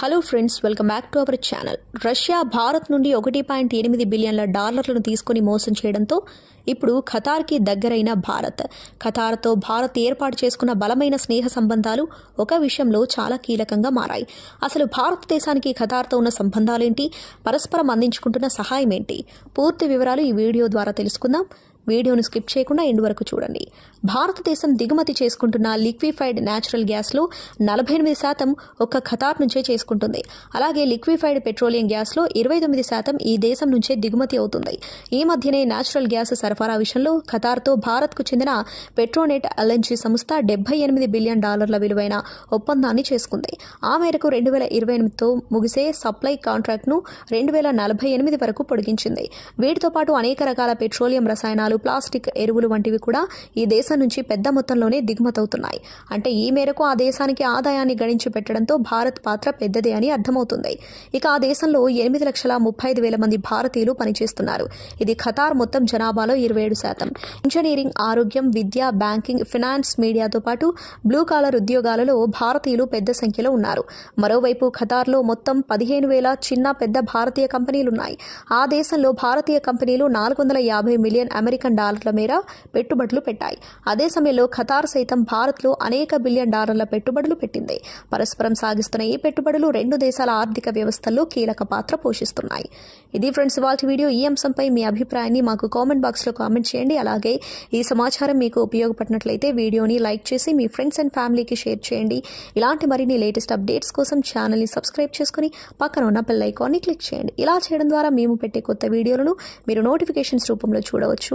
Hello friends welcome back to our channel Russia Bharat నుండి ఒకటి point ఎనిమిది బిలియన్ల డాలర్లను తీసుకుని మోసం చేయడంతో ఇప్పుడు ఖతార్కి దగ్గరైన భారత్. ఖతార్తో భారత్ ఏర్పాటు చేసుకున్న బలమైన స్నేహ సంబంధాలు ఒక విషయంలో చాలా కీలకంగా మారాయి. అసలు భారతదేశానికి ఖతార్తో ఉన్న సంబంధాలేంటి? పరస్పరం అందించుకుంటున్న సహాయం ఏంటి పూర్తి వివరాలు ఈ వీడియో ద్వారా తెలుసుకుందాం. వీడియోను స్కిప్ చేయకుండా ఎండు వరకు చూడండి. భారతదేశం దిగుమతి చేసుకుంటున్న లిక్విఫైడ్ న్యాచురల్ గ్యాస్లో నలభై ఎనిమిది శాతం ఒక్క ఖతార్ నుంచే చేసుకుంటుంది. అలాగే లిక్విఫైడ్ పెట్రోలియం గ్యాస్లో ఇరవై తొమ్మిది శాతం ఈ దేశం నుంచే దిగుమతి అవుతుంది. ఈ మధ్యనే న్యాచురల్ గ్యాస్ సరఫరా విషయంలో ఖతార్తో భారత్కు చెందిన పెట్రోనెట్ ఎల్ఎన్జీ సంస్థ డెబ్బై ఎనిమిది బిలియన్ డాలర్ల విలువైన ఒప్పందాన్ని చేసుకుంది. ఆ మేరకు రెండు వేల ఇరవై ఎనిమిదితో ముగిసే సప్లై కాంట్రాక్ట్ను రెండు వేల నలభై ఎనిమిది వరకు పొడిగించింది. వీటితో పాటు అనేక రకాల పెట్రోలియం రసాయనాలు ప్లాస్టిక్ ఎరువులు వంటివి కూడా ఈ దేశం నుంచి పెద్ద మొత్తంలోనే దిగుమతవుతున్నాయి. అంటే ఈ మేరకు ఆ దేశానికి ఆదాయాన్ని గణించి పెట్టడంతో భారత్ పాత్ర పెద్దదే అని అర్థమవుతుంది. ఇక ఆ దేశంలో ఎనిమిది లక్షల ముప్పై ఐదు వేల మంది భారతీయులు పనిచేస్తున్నారు. ఇది ఖతార్ మొత్తం జనాభాలో ఇరవై ఏడు శాతం. ఇంజనీరింగ్ ఆరోగ్యం విద్య బ్యాంకింగ్ ఫినాన్స్ మీడియాతో పాటు బ్లూ కాలర్ ఉద్యోగాలలో భారతీయులు పెద్ద సంఖ్యలో ఉన్నారు. మరోవైపు ఖతార్లో మొత్తం పదిహేను వేల చిన్న పెద్ద భారతీయ కంపెనీలున్నాయి. ఆ దేశంలో భారతీయ కంపెనీలు నాలుగు వందల యాభై మిలియన్ అమెరికన్ డాలర్ల మేర పెట్టుబడులు పెట్టాయి. అదే సమయంలో ఖతార్ సైతం భారత్లో అనేక బిలియన్ డాలర్ల పెట్టుబడులు పెట్టింది. పరస్పరం సాగిస్తున్న ఈ పెట్టుబడులు రెండు దేశాల ఆర్థిక వ్యవస్థల్లో కీలక పాత్ర పోషిస్తున్నాయి. ఇది ఫ్రెండ్స్ ఇవాళ వీడియో ఈ అంశంపై మీ అభిప్రాయాన్ని మాకు కామెంట్ బాక్స్లో కామెంట్ చేయండి. అలాగే ఈ సమాచారం మీకు ఉపయోగపడినట్లయితే వీడియోని లైక్ చేసి మీ ఫ్రెండ్స్ అండ్ ఫ్యామిలీకి షేర్ చేయండి. ఇలాంటి మరిన్ని లేటెస్ట్ అప్డేట్స్ కోసం ఛానల్ని సబ్స్క్రైబ్ చేసుకుని పక్కన ఉన్న బెల్ ఐకాన్ని క్లిక్ చేయండి. ఇలా చేయడం ద్వారా మేము పెట్టే కొత్త వీడియోలను మీరు నోటిఫికేషన్స్ రూపంలో చూడవచ్చు.